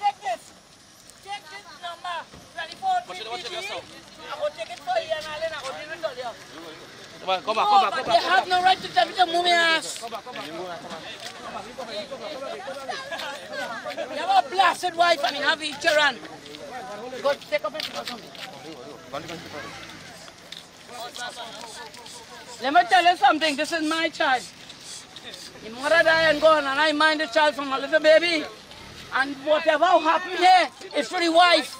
Take this. Take this number. 24 Watch it, watch it yourself. I will take it for you. Come come come they have no right to tell me to move my ass. You have a blasted wife and you have a children. Go take it for me. Let me tell you something. This is my child. Your mother died and gone, and I mind the child from a little baby. And whatever happened here, it's for the wife.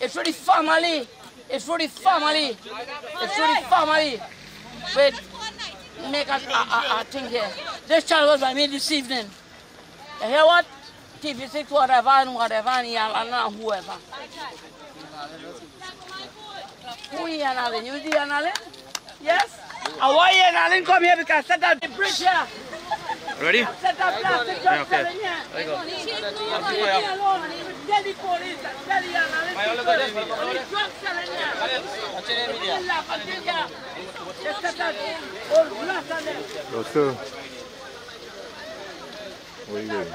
It's for the family. It's for the family. It's for the family. Wait, make a, a, a, a thing here. This child was by me this evening. You hear what? TV6, whatever, and whatever, and Ian and whoever. Who Ian Alleyne? You the Ian Yes? I want Ian Alleyne come here because set up the bridge here. Ready? Set up plastic Yeah, just okay. selling here. There you go. Leave me alone and even tell the police and tell the Ian Alleyne Why, all people of this video? and the drug selling here. Watch it in media. You laugh at them here. Just set up old glass on them. Yo, sir. What are you doing?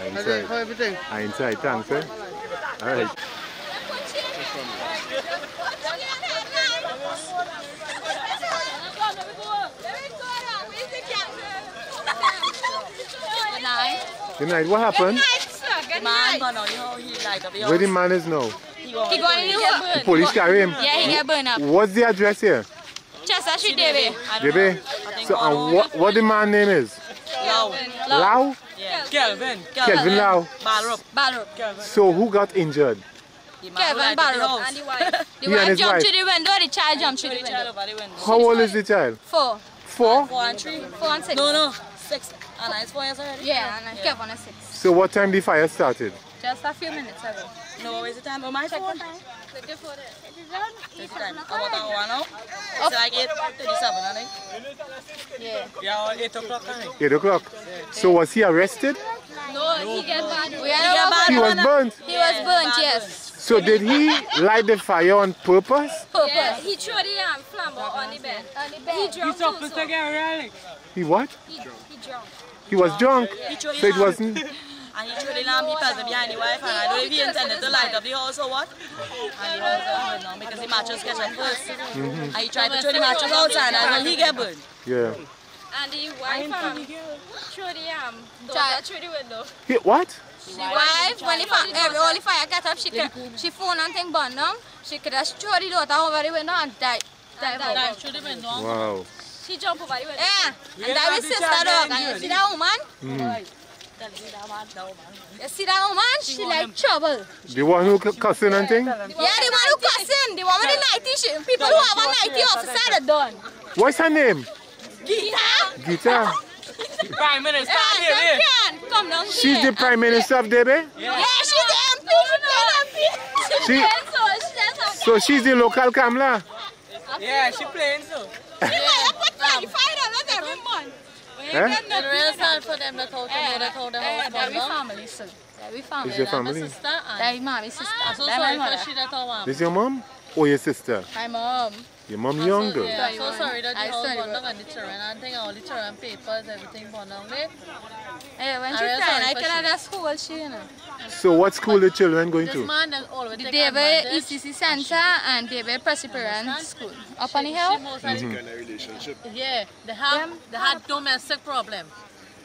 I inside. How everything? I inside. Thanks, sir. All right. Good night. What happened? Man, but no, you know, he light up the Where the man is now? He going to get The burned. police carry him. Yeah, he get burned up. What's the address here? Chester Street, David. Baby? So, and what, what the man name is? Lau. Lau? Kelvin. Kelvin Lau. Balrup. Balrup. So, who got injured? Kevin Balrup. And the wife. The He and wife jumped wife. through the window, the child jumped through the window. How old is the child? Four. Four? Four and three. Four and six. No, no, six. And it's four years already. Yeah, and then Kevin is six. So, what time the fire started? Just a few minutes ago. No, is the time on my phone? Look for it. Is the time? About an hour now? It's like 8.37, I think. Yeah. Yeah, 8 o'clock, I think. 8 o'clock. So, was he arrested? No, he get bad. We He are get He was burnt. He was burnt, yes. So, did he light the fire on purpose? Yeah, he threw the um, flambeau on the bed. On the bed. He drunk too, so He what? he, he drunk. He was drunk. So, it wasn't. And he threw the lamp, he passed behind the wife, and I don't know if he intended to light up the house or what. And the house got burned down because the mattress catch on 1st And he tried to throw the mattress outside, and then he get burned. Yeah. And the wife um, threw the um, daughter through the window. He, what? The wife, when the fire, every, all the fire got up, she could, she phone and thing burned down. She could have throw the daughter over the window and die. Die, die. through the window. Wow. She jump over the window. Yeah, and that was sister dog. And you see hmm. that woman? You see that woman? She like trouble. The one who cu- cussing and thing? Yeah, the one who cussing, the one with the nighty shit. People who have a nighty officer are done. What's her name? Gita? Gita. Prime Minister, Yeah, here, here. come come down here. She's the Prime Minister of Debe? Yeah, she's the MP. She's She- the MP. She says So she's the local Kamla? Yeah, she playing so. She might put twenty-five dollars every. Eh? It's real sad for them that how to know that how the house burned down. family, sir. That family. Is your family? sister and That mommy sister. I'm so That sorry my for mother. she that our mom. This your mom? Or your sister? My mom. Your mom younger? Yeah, I'm so sorry that the I house sorry, burned but- down and the children and thing, all the children papers, everything burned down there. Hey, eh, when I she really crying, sorry I for tell her she. that's she, you know. So what school the children going This to? man that always The take David advantage. ECC Center and David Perseverance School. Up on the She hill? most mm-hmm. of the- Yeah, they have they had domestic problem.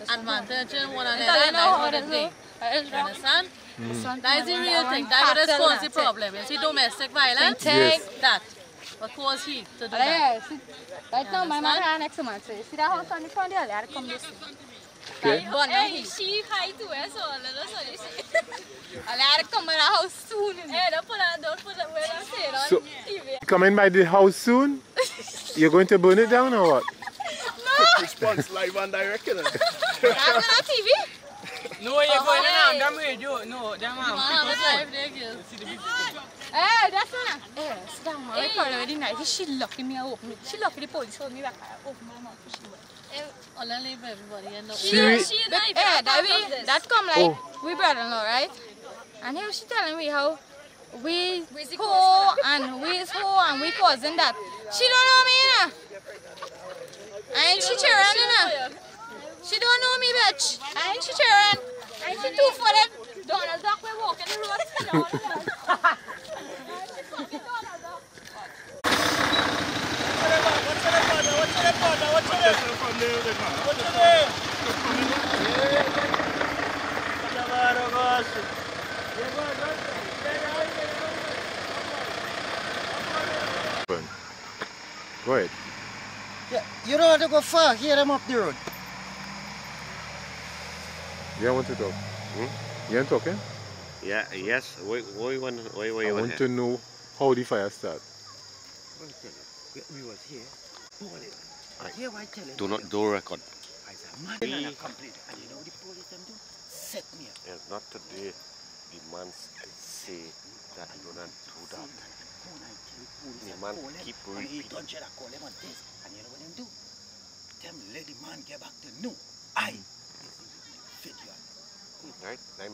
Advantage in one another. don't know how That's it what they is. think. That is You wrong. understand? Mm. That is the real thing. That is cause the problem. You see domestic violence? Yes. That. What cause he to do that? yeah, right now my mother had next month. So you see that house on the front there? They had to come this way. Okay. But hey, she high to it, so a little so you see. I had to come in the house soon. Hey, don't put that, don't put that where I say it on So- TV. Coming by the house soon? You're going to burn it down or what? No. Response live and direct, you on TV. No, you're going oh, in on them radio. No, them Man, um, have a life there, girl. Hey, that's not. Hey, eh, eh, sit down. I called her the night. She lucky me, I open it. She lucky the police hold me back. I open my mouth. She eh, All I leave everybody and She re- Hey, that, we, that come like, Oh. we brother-in-law, right? And here she telling me how we who and we is who and we cousin that. She don't know me, you know. And she children, you know. She don't know me, bitch. I ain't she children. I ain't she two footed. Donald Duck we walk in the road. you know, the man. She fucking Donald Duck. Go ahead. Yeah, you don't have to go far. Hear them up the road. You want to talk? Hmm? You want to talk, eh? Yeah, yes. Why, why, want, why, why I want want to know how the fire start. We was here. Aye. Here, why tell him? Do not do record. I said, man, we... and I complained. And you know the police them do? Set me up. It's not today. The man say that you don't do that. Phone, I tell the police, The I man call them, keep and he don't share, I call them on this. And you know what them do? Them let the man get back to no. I. This is the video. Right? I'm,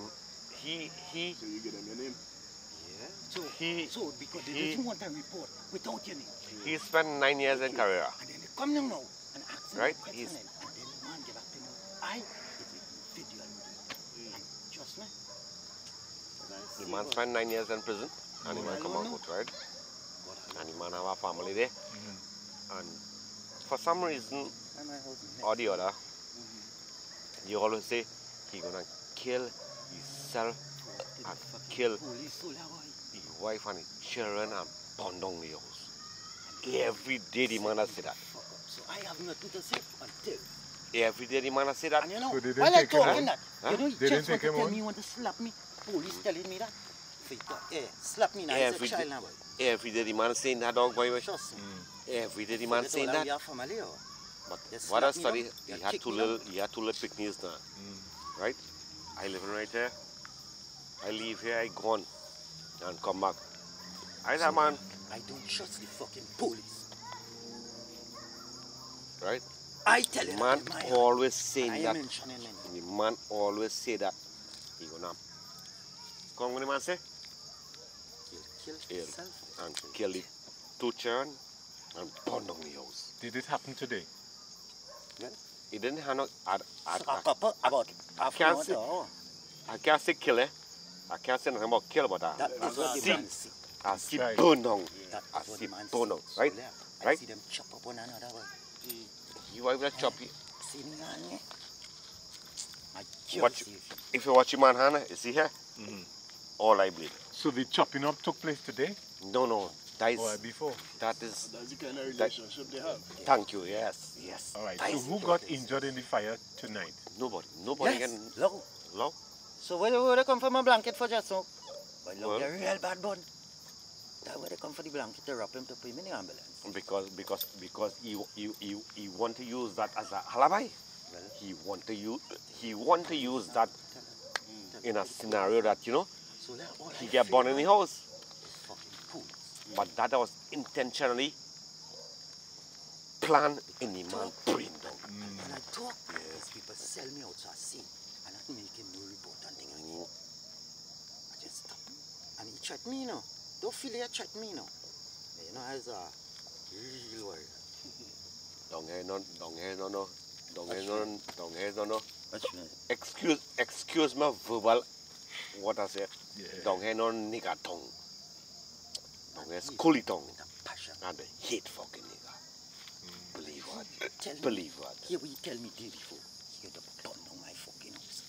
he, he, So you get him your name? Yeah. So, He- so because they he- just want a report without your name. he spent nine years in career. And then they come them now and ask them Right, a question. he's- then, And then the man get back to me. I is a video. Hmm. And trust me. The man spent nine years in prison and the No, man come don't out, know. right? And the man have a family there. Mm-hmm. And for some reason or the other, mm-hmm. you always say he gonna kill himself and kill Police so loud. his wife and his children and burn down the house. Every day the man has say that. So I have nothing to say until. Every day the man has say that. And you know, So they didn't while I take talking that, Huh? you know, he just want take to tell on? me, you want to slap me. Police telling me that. For you to, eh, slap me now. Yeah, He's a every child day- now. boy. Every day the man saying that dog boy. Trust me. Every day the man Forget saying all that. We are family, or? But They what I slap me study, down, he they had two me little, he had two little picnics now, right? I living right there. I leave here, I gone, and come back. I that man, I don't trust the fucking police. right? I tell you man that in my heart. always And saying that. mentioning name. The man always say that. He gonna come when the man say He'll kill Yeah. himself. and kill the two children and burn down the house. Did it happen today? It didn't have no. I, I, So a I, couple, about half an can't hour see. to hour. I can't say kill eh. I can't say nothing about kill, but That I is what the see, man see. I see Right. burn down. That I is what the man burn see. down, So right? I see them chop up one another. boy. You have that chop. See me on Watch- just see it. If you watch him on hand, you see here? All I bleed. So the chopping up took place today No, no. That is, or before? that is, That's the kind of relationship they have. thank you, yes, yes. All right. I So who got place. injured in the fire tonight? Nobody, nobody Yes, can look. love. So where, where they come from a blanket for just so? But look, Well- they're real bad bun. That where they come for the blanket to wrap him to put him in the ambulance. Because, because, because he, he, he, he want to use that as a alibi. Well, He want to use, he want to use that in a scenario that, you know, so that he get feel born in the house. Is fucking police. But that was intentionally planned in the man brain down. Mm. When I talk, these people sell me out so I see. And I make him no report and thing. He, I just stop. And he chat me, you know. Don't feel he chat me, you. But you know, as a real worry. Don't hear no, don't hear no, no, don't hear no, don't hear no, no. Excuse, excuse my verbal, what I said. Yeah. Don't hear no nigger tongue. Don't hear schooly tongue. With a. And the hate fucking nigger. Believe what? Tell me. Believe what? Here we tell me day before, he had to burn down my fucking house.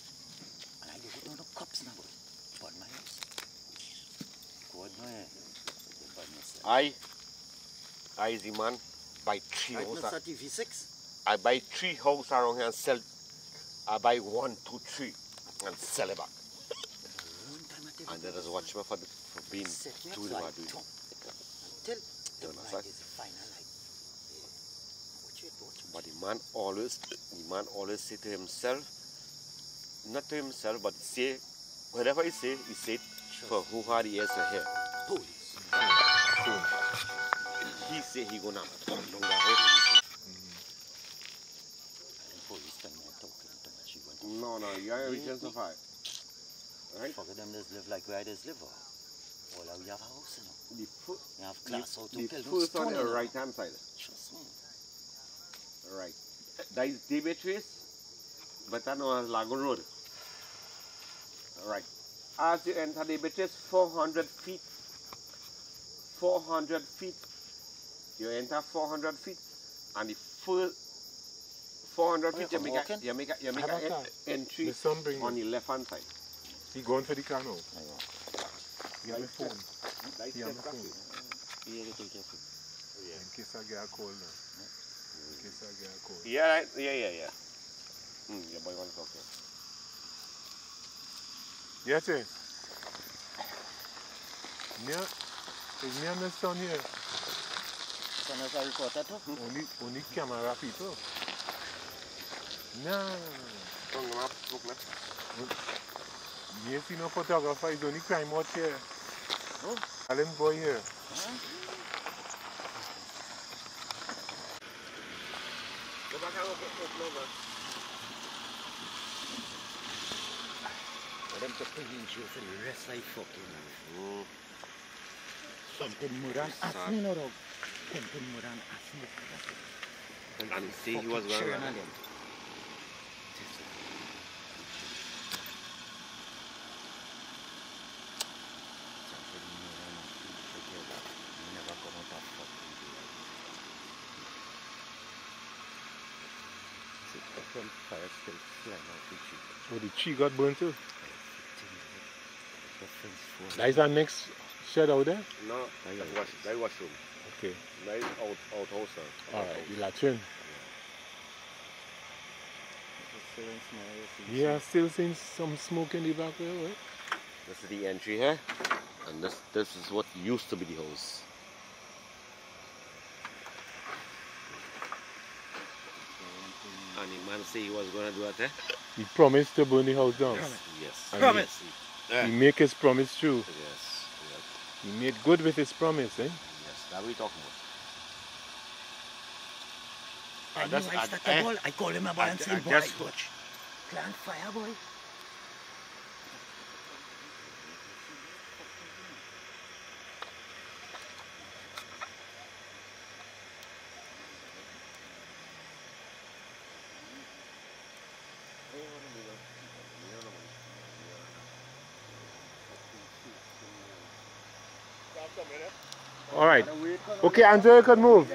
And I don't know the cops now, boy. Burn my house. God, no, eh. They burn myself. I, I is the man, buy three Right, house. Mr. TV6? I buy three house around here and sell. I buy one, two, three, and sell it back. Long time I tell And you, let us watch me for, the, for being set me doing what I do. talk. Until the You night understand? is final night. Yeah. Watch it, watch it. But the man always, the man always say to himself, not to himself, but say, whatever he say, he say it for who had ears to hear. He say he gonna burn down the house. And police tell me I'm talking too much. You want to No, no, you are reaching so far. Right? fuck them just live like where they live. Or? All of we have a house, you know. The, fir- We have the, class out to the kill on the you know. right hand side. Trust me. Right. That is Debe trace. but I know Lago Road. Alright. As you enter the bridge, 400 feet. 400 feet. You enter 400 feet, and the first 400 Oh, feet, you you come make a, you make a, you make How a entry The sun bring on the left hand side. He going for the car now. Aiwa. He have a phone. Light have a phone. Here you take. In case I get a call now. In case I get a call. Yeah, right. Yeah, yeah, yeah. Hmm, your boy want to talk here. Yes, sir. Me, is me and my son here. Son is a reporter too. Only, only camera people. No. Come on, look now. Me see no photographer. It's only crime watch here. Oh. Alan boy here. Go back and open open over. For them to put in jail for the rest of the fucking life. Something more than ask me no dog. Something more than ask me. And see he was going Fucking to them. Something more than ask me together. Never come out of fucking jail. See, fucking fire still flying out the tree. Oh, the tree got burnt too. The fence for That is our next shed out there? No, that was that washroom. Okay. That is out outhouse now. Alright, the latrine. Still in small, you see. Yeah, still seeing some smoke in the back there, right? This is the entry here, and this this is what used to be the house. And the man say he was going to do it, eh? He promised to burn the house down. Yes. And Promise. He, he make his promise true. Yes. Yes. He made good with his promise, eh? Yes. That we talking I I know just- I I- start eh, ball. I call him a ball I- and say, I boy, just- touch. Plant fire, boy. Alright. Okay, Andrea, can move.